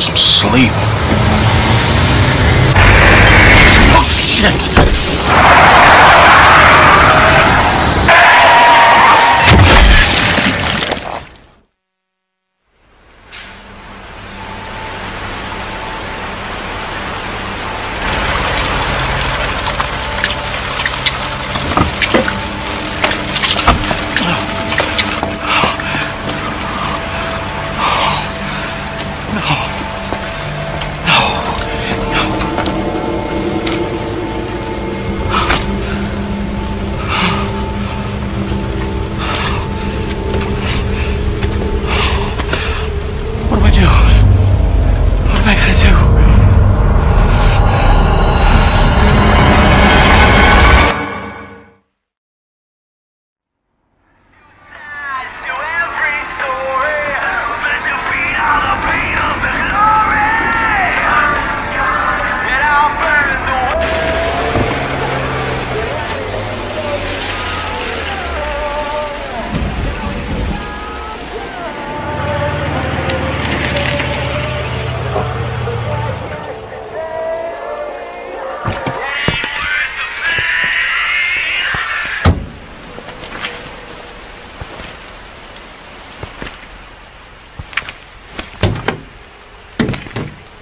Some sleep. Oh, shit!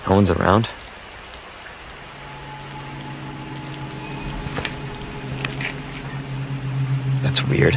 No one's around. That's weird.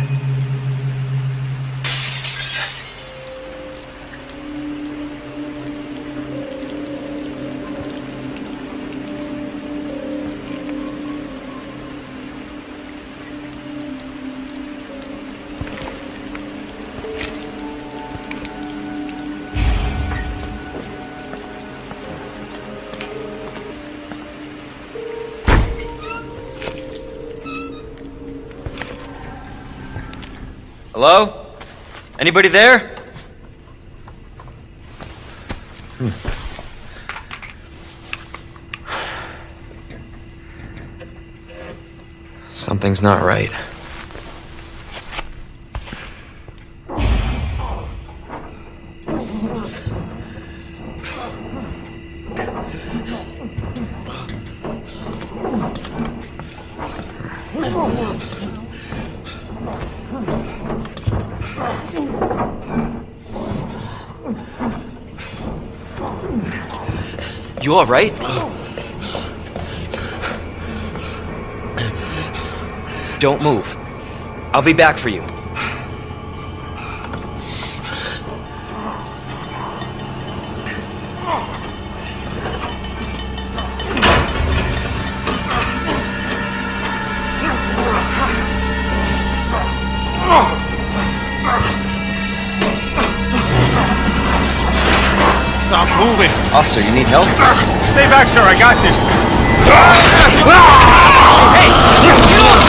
Hello? Anybody there? Hmm. Something's not right. You alright? Don't move. I'll be back for you. Moving. Officer, you need help? Stay back, sir. I got this. Ah! Ah! Freeze! Ah!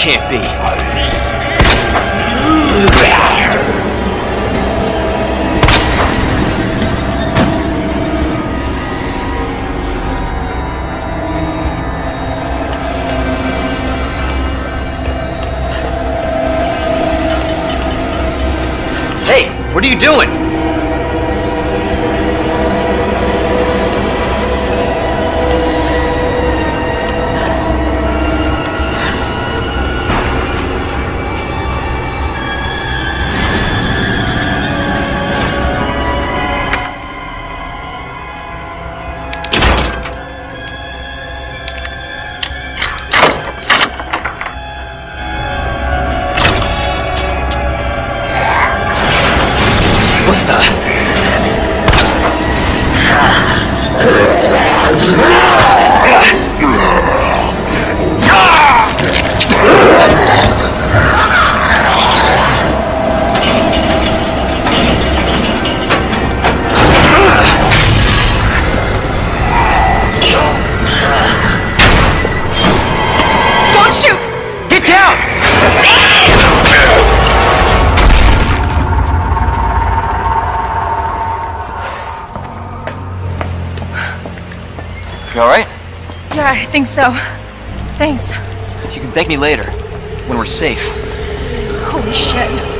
Can't be. Hey, what are you doing? You alright? Yeah, I think so. Thanks. You can thank me later, when we're safe. Holy shit.